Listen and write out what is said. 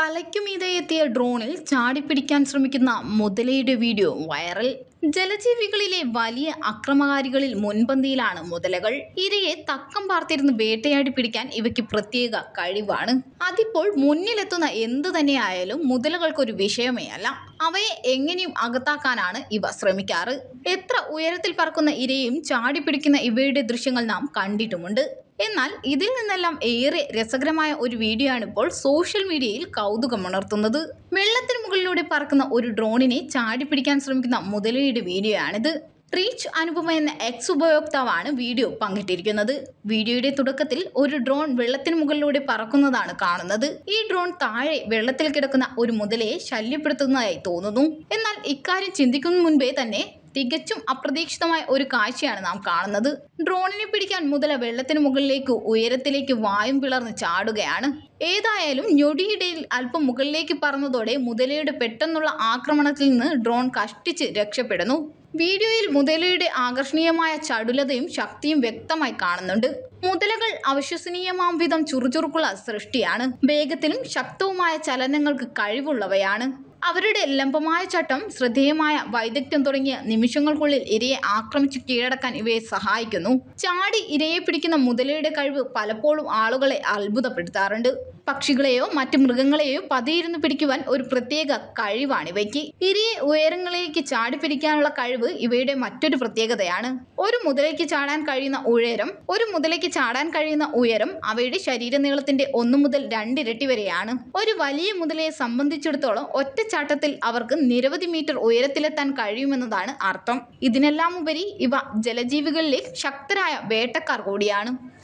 തലയ്ക്കുമീതെ എത്തിയ ഡ്രോണിൽ ചാടിപ്പിടിക്കാൻ ശ്രമിക്കുന്ന മുതലയുടെ വീഡിയോ വൈറൽ. ജലജീവികളിലെ വലിയ അക്രമകാരികളിൽ മുൻപന്തിയിലാണ് മുതലകൾ. ഇരയെ തക്കം പാർത്തിരുന്ന് വേട്ടയാടി പിടിക്കാൻ ഇവയ്ക്ക് പ്രത്യേക കഴിവാണ്. അതിപ്പോൾ മുന്നിലെത്തുന്ന എന്തു തന്നെയായാലും മുതലകൾക്കൊരു വിഷയമേ അല്ല. അവയെ എങ്ങനെയും അകത്താക്കാനാണ് ഇവ ശ്രമിക്കാറ്. എത്ര ഉയരത്തിൽ പറക്കുന്ന ഇരയും ചാടിപ്പിടിക്കുന്ന ഇവയുടെ ദൃശ്യങ്ങൾ നാം കണ്ടിട്ടുമുണ്ട്. എന്നാൽ ഇതിൽ നിന്നെല്ലാം ഏറെ രസകരമായ ഒരു വീഡിയോ ആണ് ഇപ്പോൾ സോഷ്യൽ മീഡിയയിൽ കൗതുകമുണർത്തുന്നത് വെള്ളത്തിന് മുകളിലൂടെ പറക്കുന്ന ഒരു ഡ്രോണിനെ ചാടി പിടിക്കാൻ ശ്രമിക്കുന്ന മുതലയുടെ വീഡിയോ ആണിത് റീച്ച് അനുപമ എന്ന എക്സ് ഉപയോക്താവാണ് വീഡിയോ പങ്കിട്ടിരിക്കുന്നത്. വീഡിയോയുടെ തുടക്കത്തിൽ ഒരു ഡ്രോൺ വെള്ളത്തിന് മുകളിലൂടെ പറക്കുന്നതാണ് കാണുന്നത്. ഈ ഡ്രോൺ താഴെ വെള്ളത്തിൽ കിടക്കുന്ന ഒരു മുതലയെ ശല്യപ്പെടുത്തുന്നതായി തോന്നുന്നു. എന്നാൽ ഇക്കാര്യം ചിന്തിക്കുന്ന മുൻപേ തന്നെ തികച്ചും അപ്രതീക്ഷിതമായ ഒരു കാഴ്ചയാണ് നാം കാണുന്നത്. ഡ്രോണിനെ പിടിക്കാൻ മുതല വെള്ളത്തിന് മുകളിലേക്ക് ഉയരത്തിലേക്ക് വായും പിളർന്ന് ചാടുകയാണ്. ഏതായാലും ഞൊടിയിടയിൽ അല്പം മുകളിലേക്ക് പറന്നതോടെ മുതലയുടെ പെട്ടെന്നുള്ള ആക്രമണത്തിൽ നിന്ന് ഡ്രോൺ കഷ്ടിച്ച് രക്ഷപ്പെടുന്നു. വീഡിയോയിൽ മുതലയുടെ ആകർഷണീയമായ ചടുലതയും ശക്തിയും വ്യക്തമായി കാണുന്നുണ്ട്. മുതലകൾ അവിശ്വസനീയമാം വിധം ചുറുചുറുക്കുള്ള സൃഷ്ടിയാണ്. വേഗത്തിലും ശക്തവുമായ ചലനങ്ങൾക്ക് കഴിവുള്ളവയാണ്. അവരുടെ ലംബമായ ചട്ടം ശ്രദ്ധേയമായ വൈദഗ്ധ്യം തുടങ്ങിയ നിമിഷങ്ങൾക്കുള്ളിൽ ഇരയെ ആക്രമിച്ച് കീഴടക്കാൻ ഇവയെ സഹായിക്കുന്നു. ചാടി ഇരയെ പിടിക്കുന്ന മുതലയുടെ കഴിവ് പലപ്പോഴും ആളുകളെ അത്ഭുതപ്പെടുത്താറുണ്ട്. പക്ഷികളെയോ മറ്റ് മൃഗങ്ങളെയോ പതിയിരുന്ന് പിടിക്കുവാൻ ഒരു പ്രത്യേക കഴിവാണ് ഇവയ്ക്ക്. ഇരയെ ഉയരങ്ങളിലേക്ക് ചാടി പിടിക്കാനുള്ള കഴിവ് ഇവയുടെ മറ്റൊരു പ്രത്യേകതയാണ്. ഒരു മുതലയ്ക്ക് ചാടാൻ കഴിയുന്ന ഉയരം ഒരു മുതലയ്ക്ക് ചാടാൻ കഴിയുന്ന ഉയരം അവയുടെ ശരീര നീളത്തിന്റെ ഒന്നു മുതൽ രണ്ടിരട്ടി വരെയാണ്. ഒരു വലിയ മുതലയെ സംബന്ധിച്ചിടത്തോളം ഒറ്റച്ചാട്ടത്തിൽ അവർക്ക് നിരവധി മീറ്റർ ഉയരത്തിലെത്താൻ കഴിയുമെന്നതാണ് അർത്ഥം. ഇതിനെല്ലാം ഉപരി ഇവ ജലജീവികളിലെ ശക്തരായ വേട്ടക്കാർ കൂടിയാണ്.